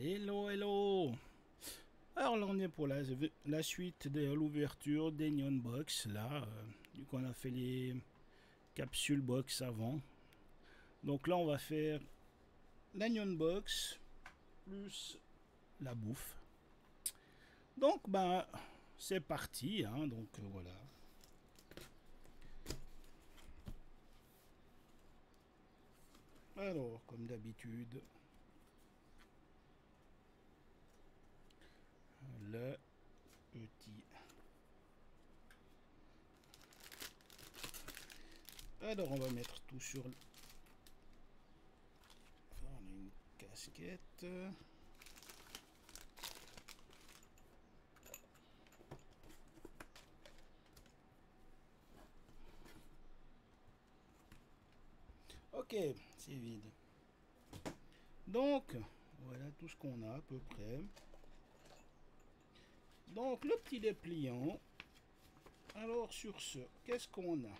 Hello, hello Alors là, on est pour la, suite de l'ouverture des Neon Box. Là, euh, du coup, on a fait les capsules box avant. Donc là, on va faire la Neon Box plus la bouffe. Donc, bah, c'est parti. Hein, donc, euh, voilà. Alors, comme d'habitude, le petit. Alors, on va mettre tout sur. A une casquette. Ok, c'est vide. Donc, voilà tout ce qu'on a à peu près. Donc, le petit dépliant. Alors, sur ce, qu'est-ce qu'on a?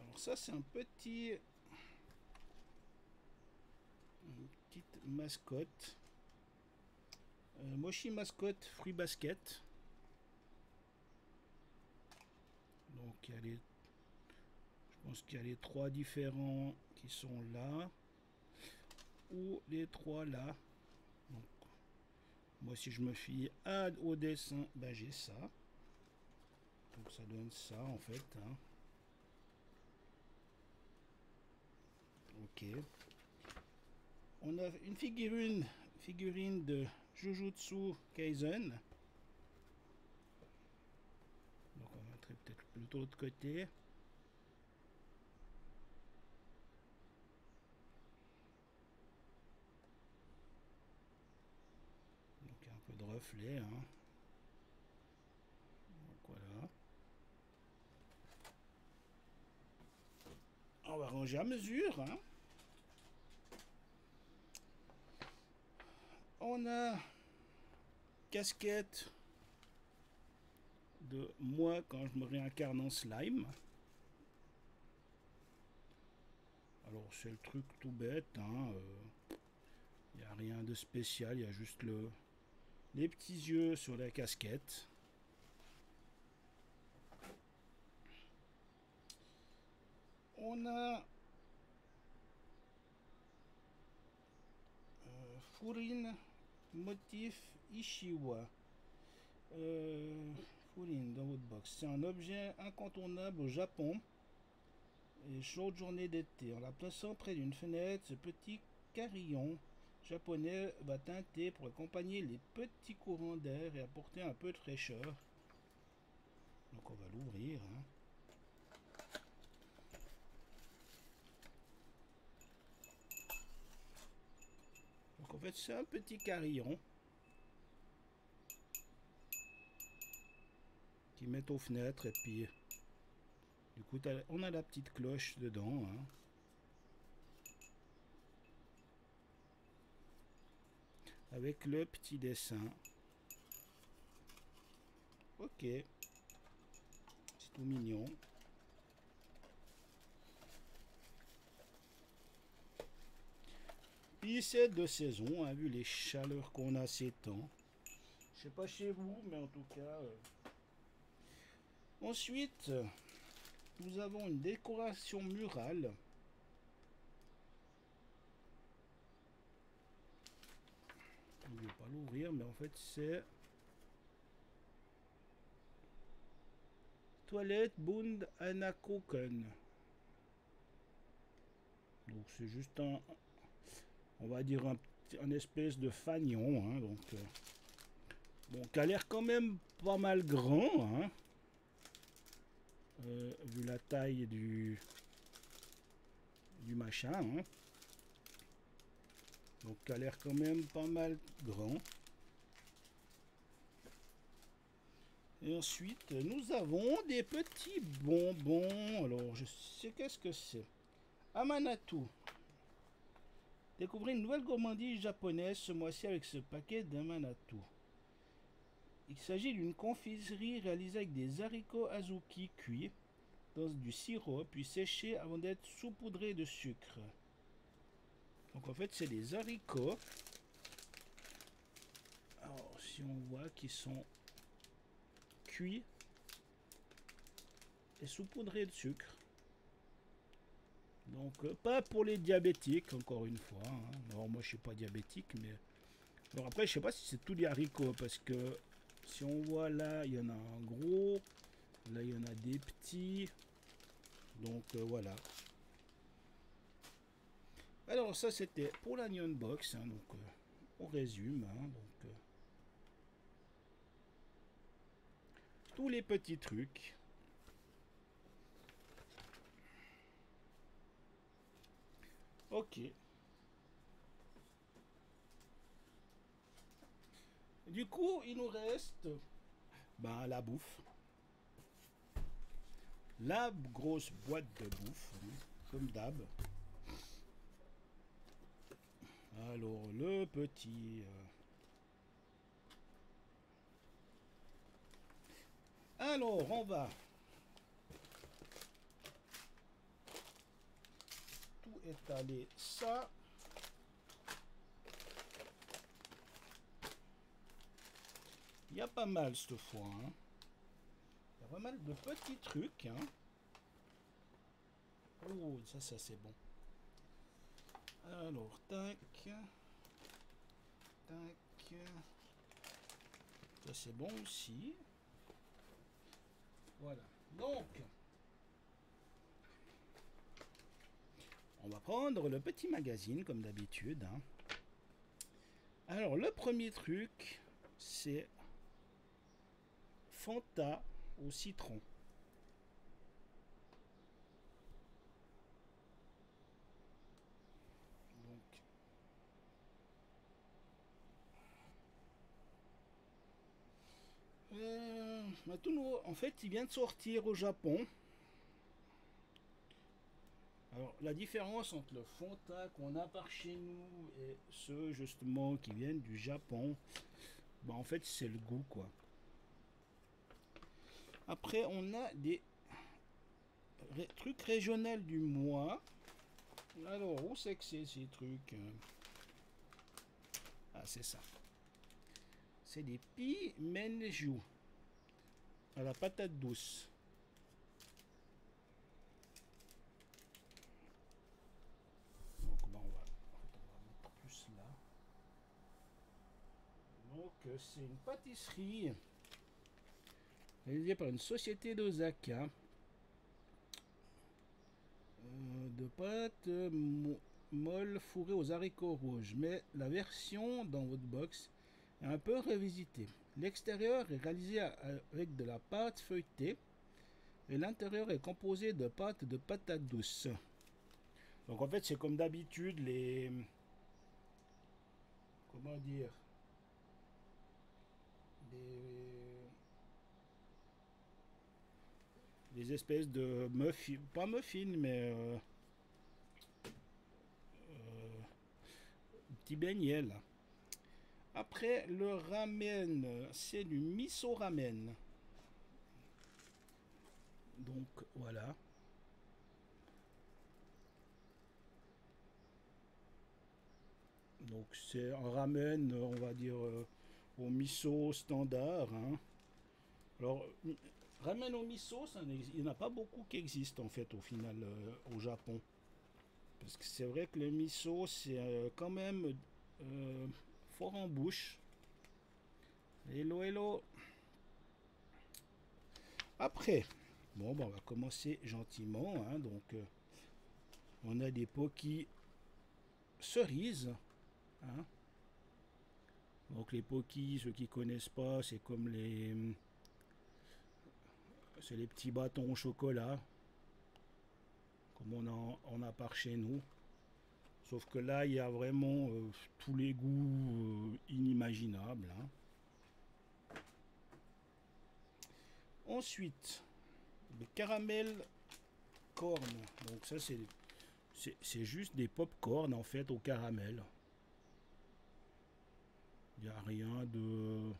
Alors, ça, c'est un petit... Une petite mascotte. Euh, Moshi mascotte fruit basket. Donc il y a les, je pense qu'il y a les trois différents qui sont là ou les trois là. Moi si je me fie à, au dessin, ben j'ai ça. Donc ça donne ça en fait. Hein. Ok. On a une figurine, figurine de Jujutsu Kaisen. Donc on va mettre peut-être plutôt de côté. Donc il y a un peu de Hein. On va ranger à mesure. Hein. On a casquette de moi quand je me réincarne en slime. Alors c'est le truc tout bête, il hein, n'y euh, a rien de spécial, il y a juste le, les petits yeux sur la casquette. On a euh, Furin motif Ishiwa. Euh, dans votre box. C'est un objet incontournable au Japon. Et chaude journée d'été. En la plaçant près d'une fenêtre, ce petit carillon japonais va teinter pour accompagner les petits courants d'air et apporter un peu de fraîcheur. Donc on va l'ouvrir. Hein. Donc en fait c'est un petit carillon. qui mettent aux fenêtres et puis du coup on a la petite cloche dedans hein. Avec le petit dessin. Ok. C'est tout mignon. Puis c'est de saison hein, vu les chaleurs qu'on a ces temps. Je sais pas chez vous mais en tout cas euh, Ensuite, nous avons une décoration murale. L'ouvrir, mais en fait c'est Toilette Bund Anakoken. Donc c'est juste un, on va dire un, espèce de fanion, hein, donc euh, bon, qui a l'air quand même pas mal grand, hein. Euh, vu la taille du du machin hein. Donc a l'air quand même pas mal grand et ensuite nous avons des petits bonbons alors je sais qu'est-ce que c'est Amanatu Découvrez une nouvelle gourmandise japonaise ce mois-ci avec ce paquet d'Amanatu. Il s'agit d'une confiserie réalisée avec des haricots azuki cuits dans du sirop puis séchés avant d'être saupoudrés de sucre. Donc en fait, c'est des haricots. Alors, si on voit qu'ils sont cuits et saupoudrés de sucre. Donc, euh, pas pour les diabétiques, encore une fois. Hein. Non, moi, je suis pas diabétique, mais... Alors après, je sais pas si c'est tous les haricots, parce que si on voit là, il y en a un gros. Là, il y en a des petits. Donc, euh, voilà. Alors, ça, c'était pour l'Anion Box. Hein, donc, euh, on résume. Hein, donc, tous les petits trucs. Ok. Du coup, il nous reste ben, la bouffe. La grosse boîte de bouffe, hein, comme d'hab. Alors, le petit... Euh, Alors, on va tout étaler ça. Il y a pas mal cette fois. Hein. Il y a pas mal de petits trucs. Hein. Oh, ça, ça c'est bon. Alors, tac. Tac. Ça c'est bon aussi. Voilà. Donc, on va prendre le petit magazine comme d'habitude. Hein. Alors, le premier truc, c'est Fanta au citron. Nouveau. En fait, il vient de sortir au Japon. Alors, la différence entre le Fanta qu'on a par chez nous et ceux justement qui viennent du Japon, bah, en fait, c'est le goût quoi. Après, on a des trucs régionaux du mois. Alors, où c'est que c'est ces trucs hein? Ah, c'est ça c'est des pimenju à la patate douce. Donc on va, mettre plus là. Donc euh, c'est une pâtisserie réalisée par une société d'Osaka euh, de pâte molle fourrée aux haricots rouges. Mais la version dans votre box un peu revisité. L'extérieur est réalisé avec de la pâte feuilletée et l'intérieur est composé de pâte de patates douces. Donc en fait c'est comme d'habitude les... Comment dire des, espèces de muffins, pas muffins mais euh, euh, petits beignets là. Après, le ramen, c'est du miso ramen. Donc, voilà. Donc, c'est un ramen, on va dire, euh, au miso standard. Hein. Alors, ramen au miso, il n'y en a pas beaucoup qui existent, en fait, au final, euh, au Japon. Parce que c'est vrai que le miso, c'est euh, quand même fort en bouche. Hello, hello. Après, bon, on va commencer gentiment. Hein, donc, euh, on a des poki cerises. Hein. Donc, les poki, ceux qui connaissent pas, c'est comme les. C'est les petits bâtons au chocolat. Comme on on a par chez nous. Sauf que là, il y a vraiment euh, tous les goûts euh, inimaginables. Hein. Ensuite, le caramel corn. Donc ça, c'est c'est juste des pop-corn en fait au caramel. Il n'y a rien de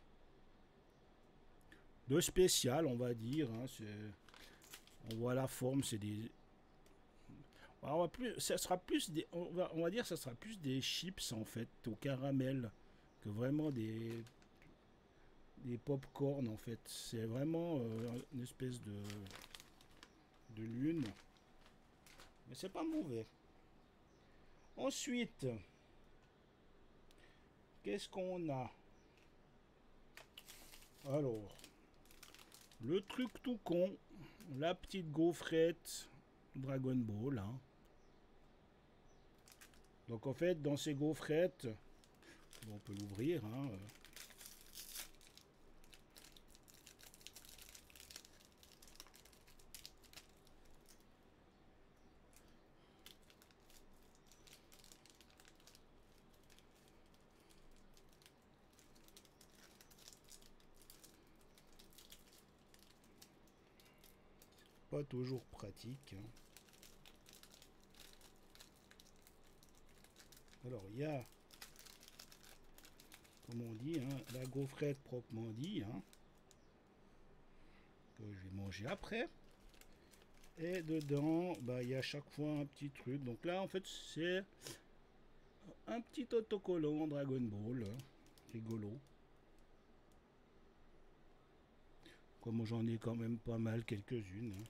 de spécial, on va dire. Hein. On voit la forme, c'est des Alors, plus, ça sera plus des, on va, on va dire, ça sera plus des chips en fait au caramel que vraiment des des pop-corn en fait. C'est vraiment euh, une espèce de de lune, mais c'est pas mauvais. Ensuite, qu'est-ce qu'on a? Alors, le truc tout con, la petite gaufrette Dragon Ball. Hein. Donc en fait, dans ces gaufrettes, on peut l'ouvrir. Hein, euh. Pas toujours pratique. hein. Alors, il y a, comme on dit, hein, la gaufrette proprement dit, hein, que je vais manger après. Et dedans, bah, il y a chaque fois un petit truc. Donc là, en fait, c'est un petit autocollant Dragon Ball. hein, rigolo. Comme j'en ai quand même pas mal quelques-unes.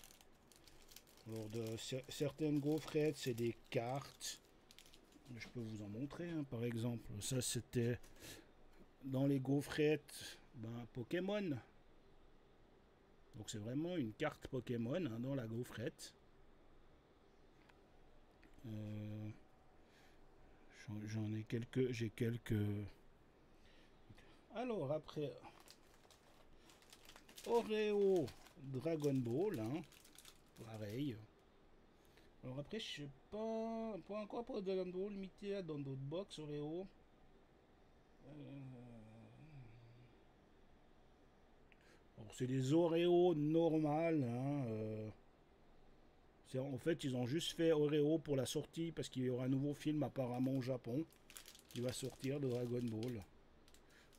Alors, de cer- certaines gaufrettes, c'est des cartes. Je peux vous en montrer, hein, par exemple. Ça, c'était dans les gaufrettes ben, Pokémon. Donc, c'est vraiment une carte Pokémon hein, dans la gaufrette. Euh, j'en- ai quelques. J'ai quelques. Alors, après. Oreo Dragon Ball. hein, pareil. Alors après, je sais pas, pas encore pour Dragon Ball limité dans d'autres box Oreo. Euh, c'est des Oreo normales. Hein, euh, en fait, ils ont juste fait Oreo pour la sortie parce qu'il y aura un nouveau film apparemment au Japon qui va sortir de Dragon Ball.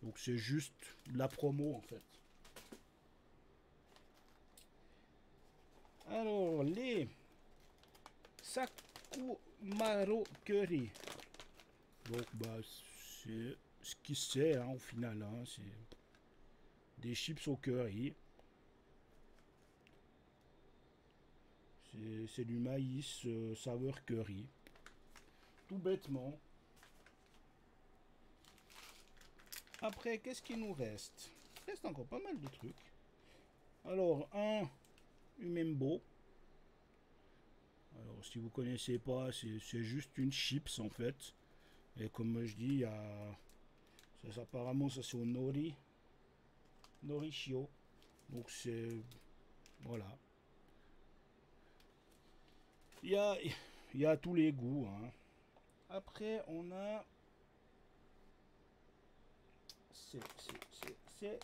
Donc c'est juste la promo en fait. Alors les Sakumaro Curry. Donc bah c'est ce qui c'est hein, au final. hein, c'est des chips au curry. C'est- du maïs euh, saveur curry. Tout bêtement. Après, qu'est-ce qu'il nous reste? Il reste encore pas mal de trucs. Alors, un Umembo. Alors, si vous connaissez pas, c'est juste une chips en fait. Et comme je dis, il. Ça, apparemment, ça c'est au nori. Norishio. Donc c'est. Voilà. Il y a, il y a tous les goûts. hein. Après, on a. C'est c'est- c'est-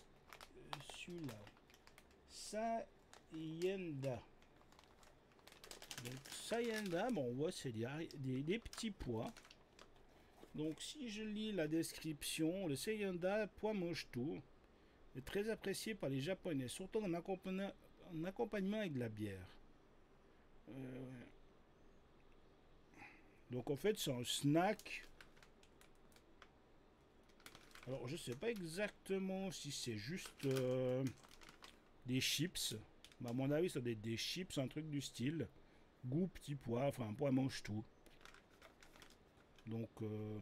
Donc bon, on voit c'est des, petits pois. Donc si je lis la description, le Sayenda pois mochetou est très apprécié par les Japonais, surtout en, en accompagnement avec de la bière. Euh, donc en fait c'est un snack. Alors je sais pas exactement si c'est juste euh, des chips. Mais à mon avis ça doit être des chips, un truc du style. Goût petit pois, enfin un pois mange tout. Donc euh,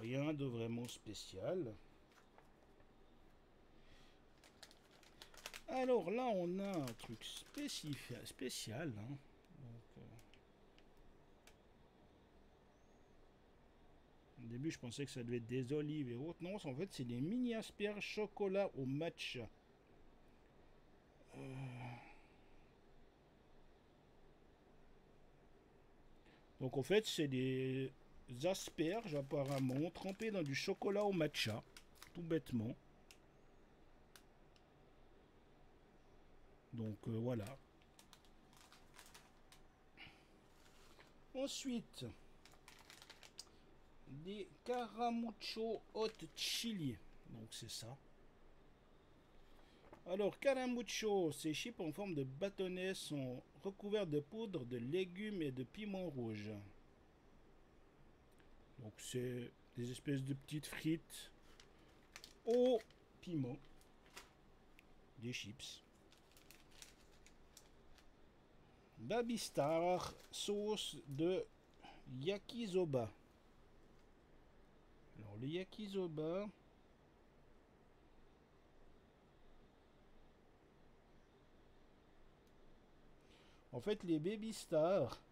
rien de vraiment spécial. Alors là on a un truc spécifi- spécial. hein. Donc, euh, Au début, je pensais que ça devait être des olives et autres. Non, en fait, c'est des mini asperges chocolat au matcha. Euh. Donc, en fait, c'est des asperges apparemment trempées dans du chocolat au matcha. Tout bêtement. Donc, euh, voilà. Ensuite, des caramucho hot chili. Donc c'est ça. Alors, Caramucho, ces chips en forme de bâtonnet sont recouverts de poudre de légumes et de piment rouge. Donc, c'est des espèces de petites frites au piment. Des chips. Baby Star, sauce de yakisoba. Alors, le yakisoba. En fait, les baby stars,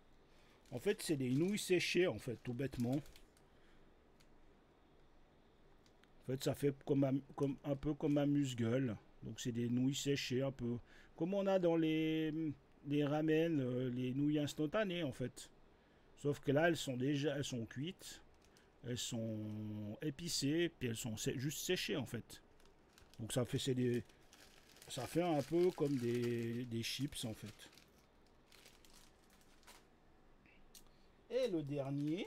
en fait, c'est des nouilles séchées, en fait, tout bêtement. En fait, ça fait comme un, peu comme un musgueule. Donc, c'est des nouilles séchées, un peu. Comme on a dans les, les euh, les nouilles instantanées, en fait. Sauf que là, elles sont déjà elles sont cuites. Elles sont épicées, puis elles sont juste séchées, en fait. Donc, ça fait, ça fait un peu comme des chips, en fait. Le dernier,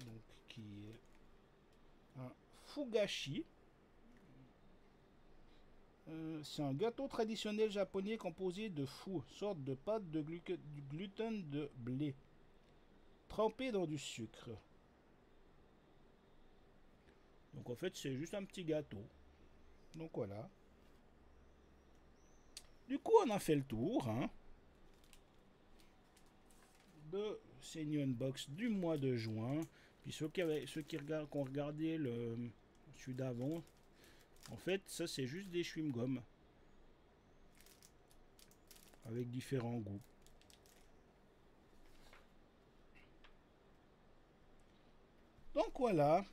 donc, qui est un fugashi. Euh, c'est un gâteau traditionnel japonais composé de fou, sorte de pâte de gluten de blé, trempé dans du sucre. Donc en fait c'est juste un petit gâteau. Donc voilà. Du coup on a fait le tour. Hein de Senior Box du mois de juin. Puis ceux qui, avaient, ceux qui, regardent, ont regardé le, celui d'avant, en fait, ça c'est juste des chewing-gum. Avec différents goûts. Donc voilà.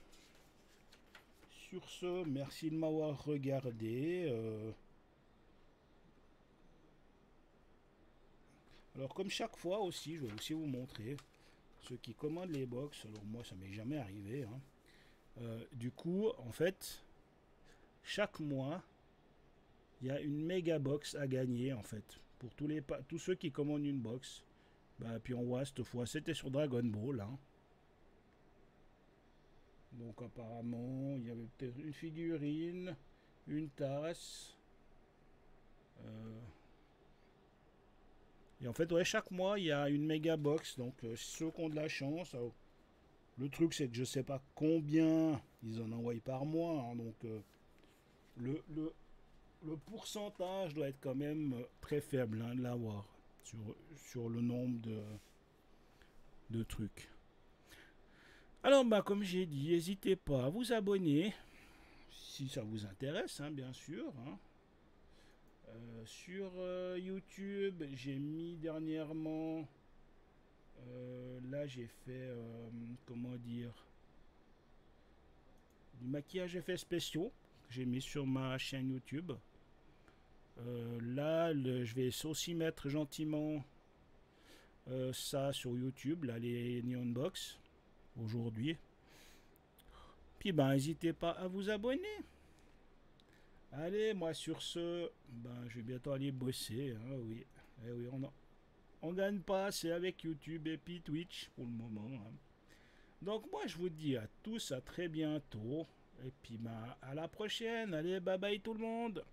Sur ce, merci de m'avoir regardé. Euh, Alors comme chaque fois aussi, je vais aussi vous montrer ceux qui commandent les box. Alors moi ça m'est jamais arrivé. Hein. Euh, du coup, en fait, chaque mois, il y a une méga box à gagner en fait. Pour tous, les, tous ceux qui commandent une box. Bah, puis on voit cette fois, c'était sur Dragon Ball. Hein. Donc apparemment, il y avait peut-être une figurine, une tasse. Euh, et en fait, ouais, chaque mois, il y a une méga box. Donc, euh, ceux qui ont de la chance. Euh, le truc, c'est que je sais pas combien ils en envoient par mois. Hein, donc, euh, le, le, pourcentage doit être quand même très faible hein, de l'avoir sur, sur le nombre de, de trucs. Alors, bah, comme j'ai dit, n'hésitez pas à vous abonner si ça vous intéresse, hein, bien sûr. Euh, sur euh, YouTube, j'ai mis dernièrement. Euh, là, j'ai fait. comment dire Du maquillage effets spéciaux. J'ai mis sur ma chaîne YouTube. là, je vais aussi mettre gentiment ça sur YouTube, là, les Neon Box, aujourd'hui. Puis, ben, n'hésitez pas à vous abonner. Allez, moi sur ce, ben, je vais bientôt aller bosser. Hein, oui, eh oui on ne gagne pas, c'est avec YouTube et puis Twitch pour le moment. Hein. Donc moi je vous dis à tous à très bientôt. Et puis ben, à la prochaine. Allez, bye bye tout le monde.